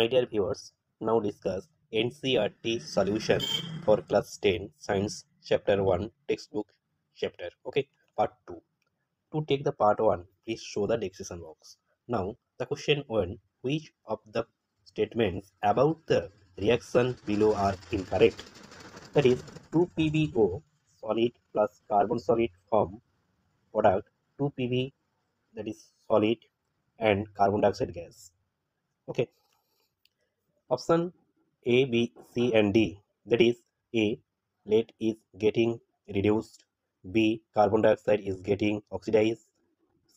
my dear viewers, now discuss NCERT solution for class 10 science chapter 1 textbook chapter. Okay, part 2. To take the part 1, please show the decision box. Now, the question 1 Which of the statements about the reaction below are incorrect? That is, 2PbO solid plus carbon solid form product 2Pb that is solid and carbon dioxide gas. Okay. Option A, B, C and D. That is A lead is getting reduced. B carbon dioxide is getting oxidized.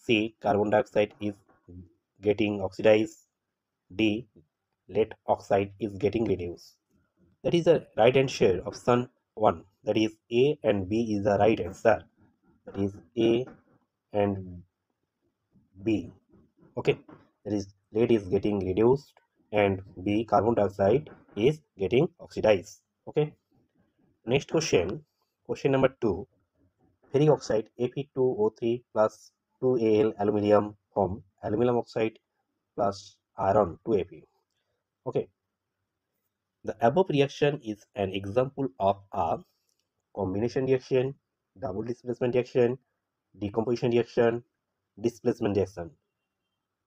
C carbon dioxide is getting oxidized. D lead oxide is getting reduced. That is the right answer option 1 that is A and B is the right answer. That is A and B. Okay? That is lead is getting reduced and B carbon dioxide is getting oxidized. Okay. Next question. Question number 2 ferric oxide Fe2O3 plus 2Al aluminium form aluminum oxide plus iron 2Fe okay. The above reaction is an example of a combination reaction double displacement reaction decomposition reaction displacement reaction.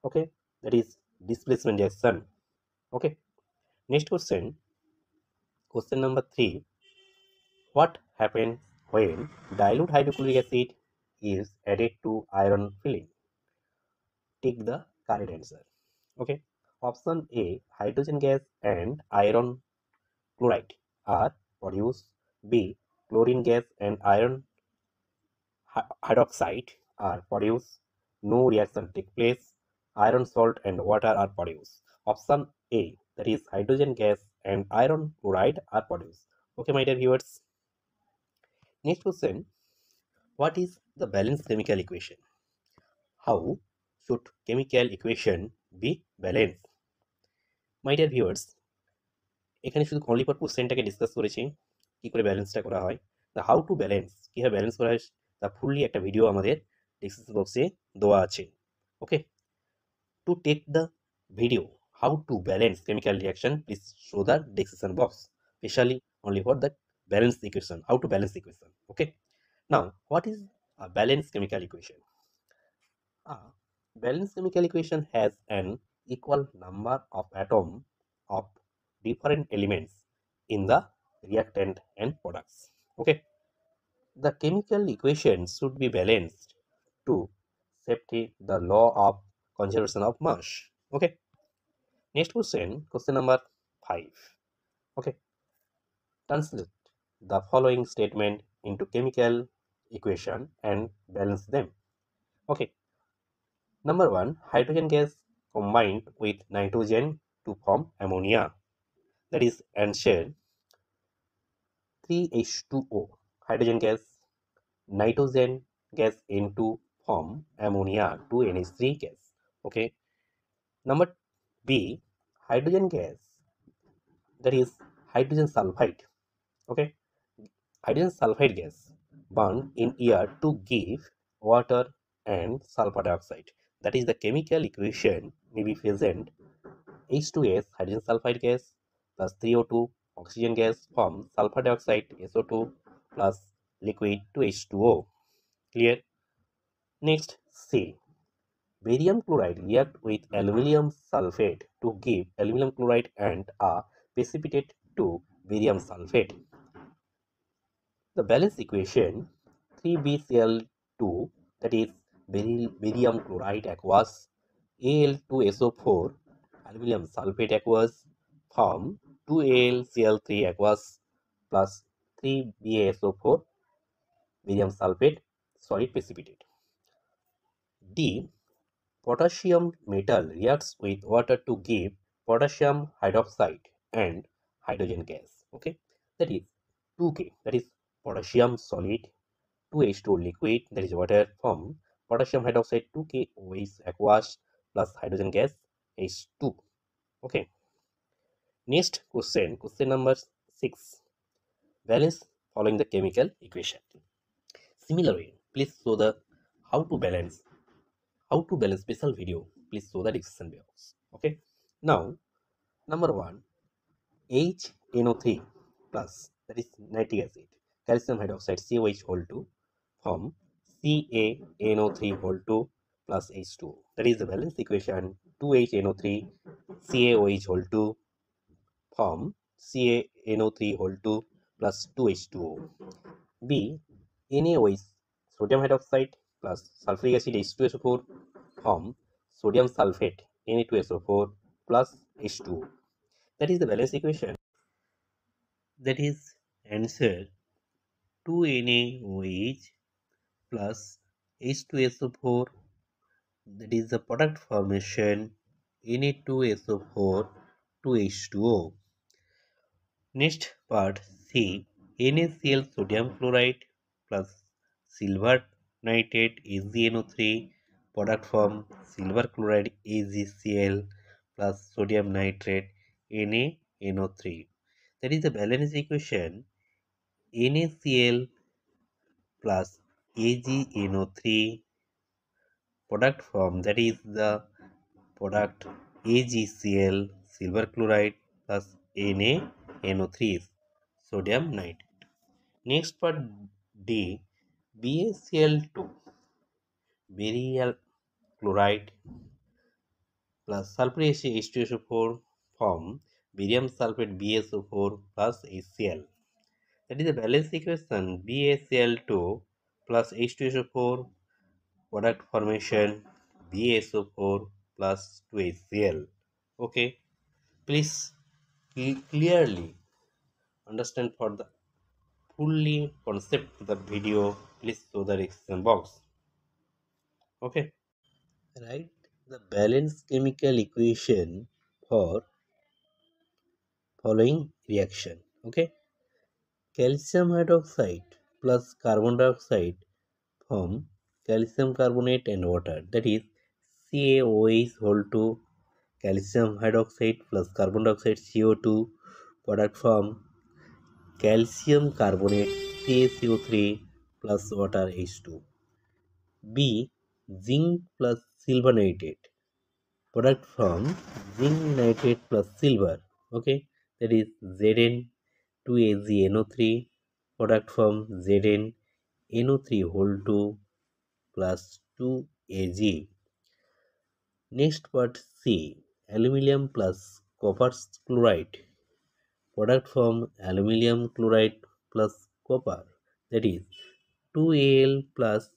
Okay. That is displacement reaction okay. Next question. Question number 3 what happens when dilute hydrochloric acid is added to iron filling? Take the correct answer. Okay. Option a hydrogen gas and iron chloride are produced. B chlorine gas and iron hydroxide are produced. No reaction take place. Iron salt and water are produced option A that is hydrogen gas and iron chloride R produce okay my dear viewers next question what is the balance chemical equation how should chemical equation be balance my dear viewers এখানে শুধু only for কোশ্চেনটাকে discuss করেছি, কী করে ব্যালেন্সটা করা হয়? The how to balance কীভাবে balance করা হয়, তা ফুললি একটা ভিডিও আমাদের ডিসক্রিপশন বক্সে দেওয়া আছে। Okay to take the video how to balance chemical reaction please show the description box especially only for the balance equation how to balance equation okay? Now what is a balanced chemical equation? A balanced chemical equation has an equal number of atom of different elements in the reactant and products okay? The chemical equation should be balanced to safety the law of conservation of mass okay next question question number five okay? Translate the following statement into chemical equation and balance them okay? Number one hydrogen gas combined with nitrogen to form ammonia. That is answer 3h2o hydrogen gas nitrogen gas into form ammonia 2nh3 gas okay? Number b hydrogen gas that is hydrogen sulfide okay? Hydrogen sulfide gas burned in air to give water and sulfur dioxide. That is the chemical equation may be present. H2s hydrogen sulfide gas plus 3o2 oxygen gas form sulfur dioxide so2 plus liquid to H2O clear? Next c barium chloride react with aluminium sulfate to give aluminium chloride and a precipitate to barium sulfate. The balance equation 3BCl2 that is barium chloride aqueous Al2SO4 aluminium sulfate aqueous form 2AlCl3 aqueous plus 3BaSO4 barium sulfate solid precipitate. D Potassium metal reacts with water to give potassium hydroxide and hydrogen gas. Okay, that is 2K, that is potassium solid, 2H2 liquid, that is water from potassium hydroxide 2K OH aqueous plus hydrogen gas H2. Okay, next question, question number 6. Balance following the chemical equation. Similarly, please show the how to balance how to balance special video please show the description box okay? Now Number 1 HNO3 plus that is nitric acid calcium hydroxide COH whole 2 form CaNO3 whole 2 plus H2 that is the balance equation 2HNO3 CaOH whole 2 form CaNO3 whole 2 plus 2H2O B NaOH sodium hydroxide plus sulfuric acid H2SO4 form sodium sulfate Na2SO4 plus H2O that is the balance equation. That is answer 2NaOH plus H2SO4 that is the product formation Na2SO4 to H2O. Next part C NaCl sodium chloride plus silver nitrate AgNO3 product form silver chloride AgCl plus sodium nitrate NaNO3. That is the balance equation NaCl plus AgNO3 product form that is the product AgCl silver chloride plus NaNO3 sodium nitrate. Next part D BaCl2 beryl chloride plus sulfuric H2SO4 form barium sulfate BaSO4 plus HCl. That is the balance equation BaCl2 plus H2SO4 product formation BaSO4 plus 2HCl. Okay, please clearly understand for the fully concept the video please show the reaction box. Okay. Write the balanced chemical equation for following reaction. Okay. Calcium hydroxide plus carbon dioxide form calcium carbonate and water. That is CaOH whole 2 calcium hydroxide plus carbon dioxide CO2 product form calcium carbonate C A C O three plus water H two B zinc plus silver nitrate product from zinc nitrate plus silver okay that is Z N two A G N O three product from Z N N O three whole two plus two A G next part C aluminium plus copper chloride product from aluminium chloride plus copper that is 2Al plus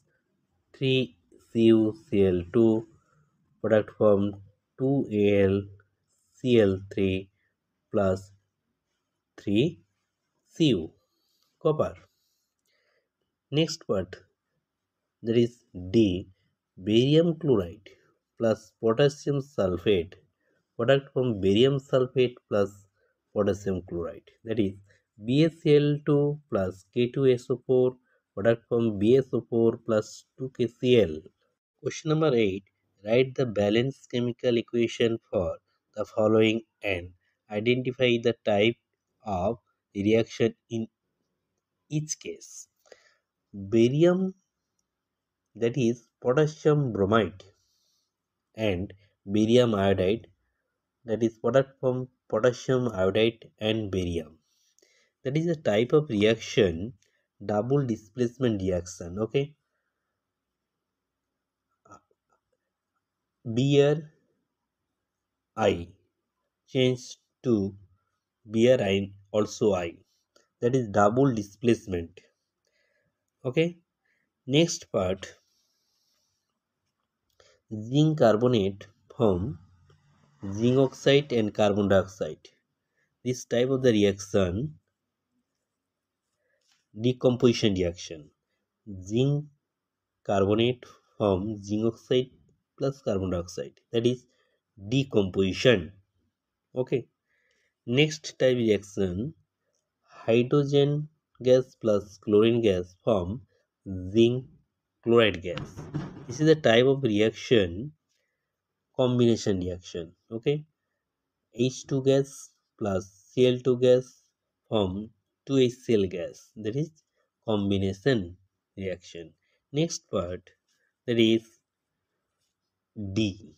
3CuCl2 product from 2Al Cl3 plus 3 Cu copper. Next part there is D barium chloride plus potassium sulfate product from barium sulfate plus potassium chloride that is BaCl2 plus K2SO4 product from BaSO4 plus 2KCl. Question number 8 write the balanced chemical equation for the following and identify the type of reaction in each case. Barium that is potassium bromide and barium iodide that is product from potassium iodide and barium. That is a type of reaction double displacement reaction okay? Beer I change to beer I also I. That is double displacement okay? Next part zinc carbonate from zinc oxide and carbon dioxide. This type of the reaction decomposition reaction. Zinc carbonate form zinc oxide plus carbon dioxide. That is decomposition. Okay. Next type reaction hydrogen gas plus chlorine gas form zinc chloride gas. This is the type of reaction combination reaction okay h2 gas plus cl2 gas form 2hcl gas that is combination reaction next part that is D.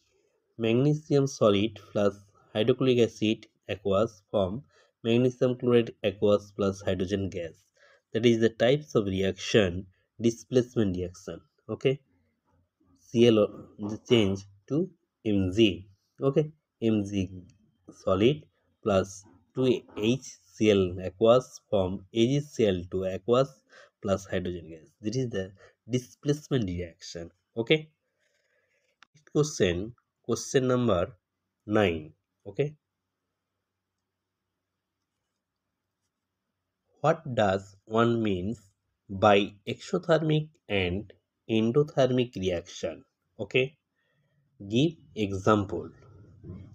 Magnesium solid plus hydrochloric acid aqueous form magnesium chloride aqueous plus hydrogen gas. That is the types of reaction displacement reaction. Okay. Cl change to Mg. Okay. Mg solid plus 2HCl aqueous from AgCl2 aqueous plus hydrogen gas. This is the displacement reaction. Okay. Question question number 9. Okay. What does one means by exothermic and endothermic reaction? Okay. Give example.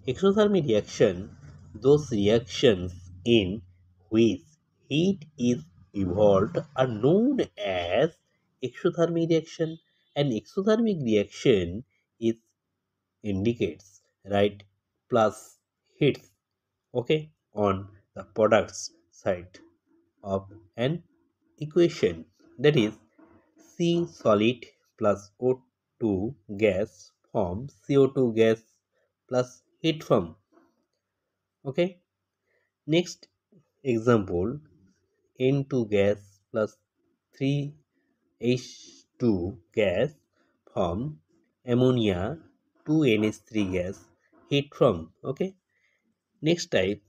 Exothermic reaction, those reactions in which heat is evolved are known as exothermic reaction and exothermic reaction is indicates right plus heat okay on the products side of an equation that is C solid plus O2 gas form CO2 gas plus heat form okay? Next example N2 gas plus 3H2 gas form ammonia 2NH3 gas heat from okay? Next type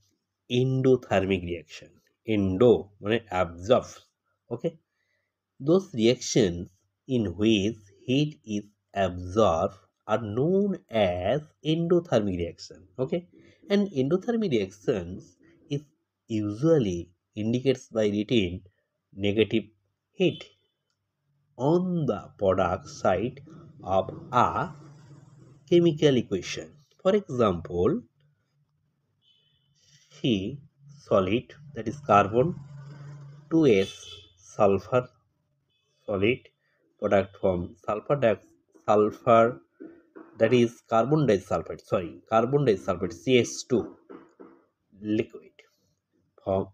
endothermic reaction. Endo মানে absorb okay? Those reactions in which heat is absorbed are known as endothermic reaction okay? And endothermic reactions is usually indicates by written negative heat on the product side of a chemical equation. For example C solid that is carbon 2s sulfur solid product from sulfur sulfur that is carbon disulfide sorry carbon disulfide ch2 liquid. Form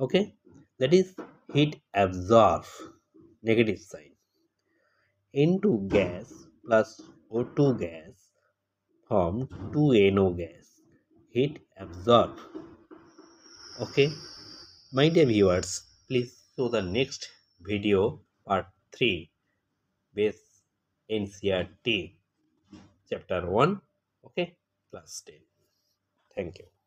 okay. That is heat absorb negative sign n2 gas plus o2 gas form 2no gas. Heat absorb okay. My dear viewers please show the next video part 3 base NCERT chapter 1 okay. Class 10 thank you